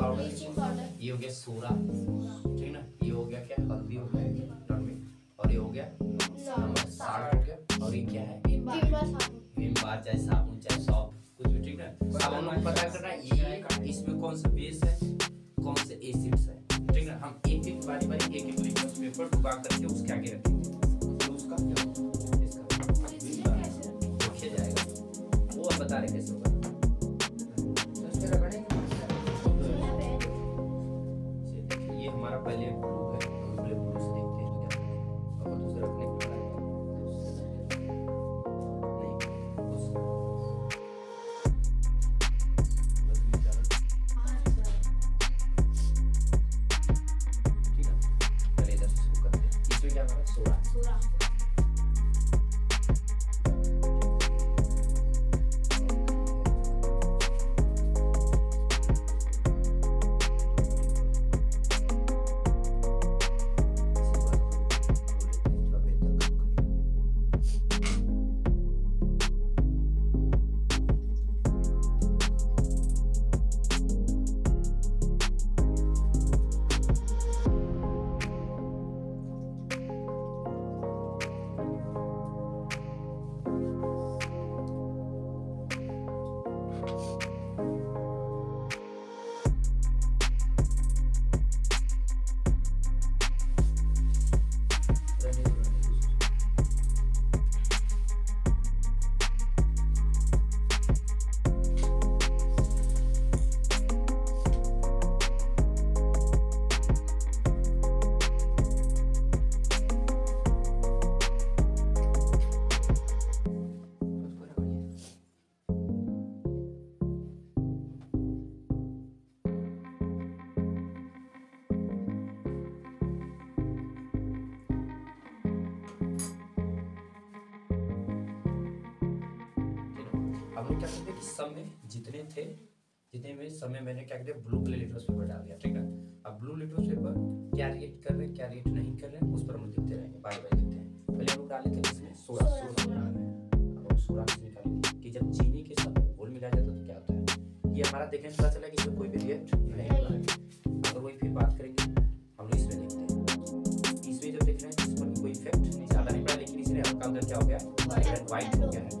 Powder ये हो गया सोडा। ठीक ना? ये हो गया क्या? हल्दी हो गया और ये हो गया नमक हो गया। और ये क्या है? विम बार साबुन। चाहे साबुन चाहे सॉप कुछ भी ठीक ना अब हम लोग पता करना ये इसमें कौन सा बेस है? कौन से एसिड्स है? ठीक ना? हम एक एक बारी बारी एक एक लिटमस पेपर डुबा करके उसके आगे रखेंगे। फिर उसका क्या होगा? इसका। देखिए जाएगा। वो बता रहे कैसे होगा? हम लोग क्या करते हैं कि सब में जितने थे जितने में समय मैंने क्या किया ब्लू लिटमस पेपर डाल दिया ठीक है? अब ब्लू लिटमस पेपर क्या रिएक्ट कर रहे हैं क्या रिएक्ट नहीं कर रहे हैं उस पर हम लोग देखते रहेंगे बार बार देखते हैं। पहले हम लोग डाले थे इसमें सोडा सोडा। सोडा डाल रहे हैं अब हम सोडा से निकालेंगे कि जब चीनी के साथ घोल मिला जाता तो क्या होता है? ये हमारा देखने से पता चला कि इसमें कोई भी रिएक्ट नहीं हो। रहा है अगर वही फिर बात करेंगे हम लोग इसमें देखते हैं। इसमें जब देख रहे हैं इस पर कोई इफ़ेक्ट ज़्यादा नहीं पड़ा लेकिन इसने हल्का हल्का क्या हो गया? व्हाइट हो गया है।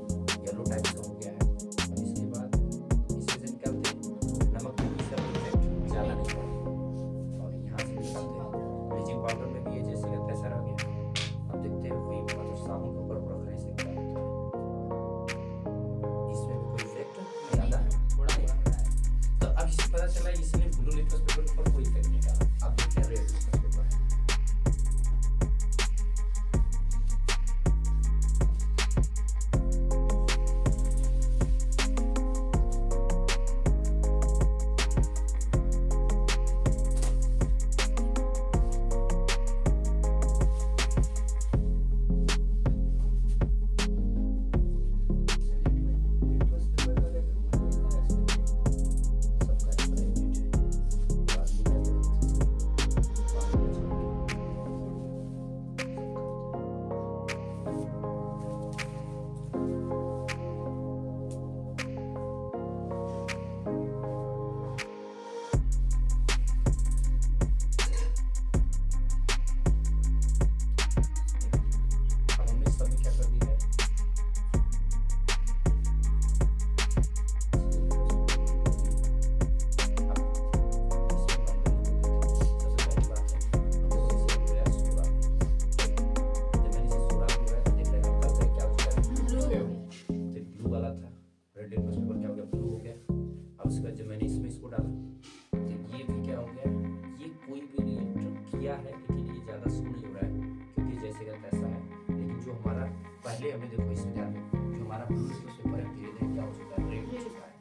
पहले हमें देखो इसमें ध्यान दो, जो हमारा ब्लू लिटमस पेपर है, धीरे धीरे क्या हो चुका है रेड हो चुका है।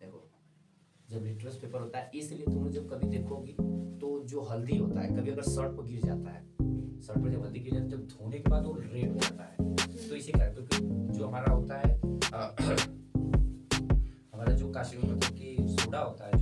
देखो, जब लिटमस पेपर होता है, इसलिए तुम जब कभी देखोगी तो जो हल्दी होता है, कभी अगर शर्ट पर गिर जाता है, शर्ट पर जब हल्दी गिर जाती है, जब धोने के बाद वो रेड हो जाता है तो इसी कारण, क्योंकि जो हमारा होता है हमारा जो काशी में मतलब कि सोडा होता है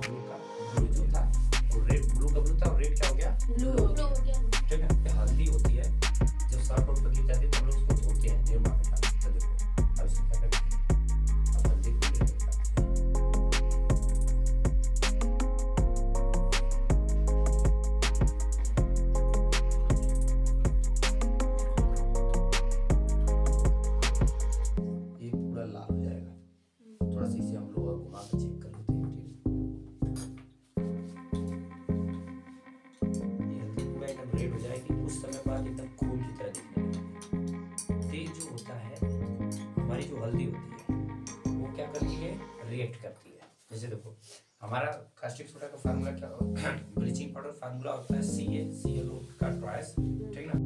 company. रिएक्ट करती है। जैसे देखो, हमारा कास्टिक सोडा का फार्मूला क्या ब्लीचिंग पाउडर फार्मूला होता है सी ए सी एल का ट्राइस ठीक ना?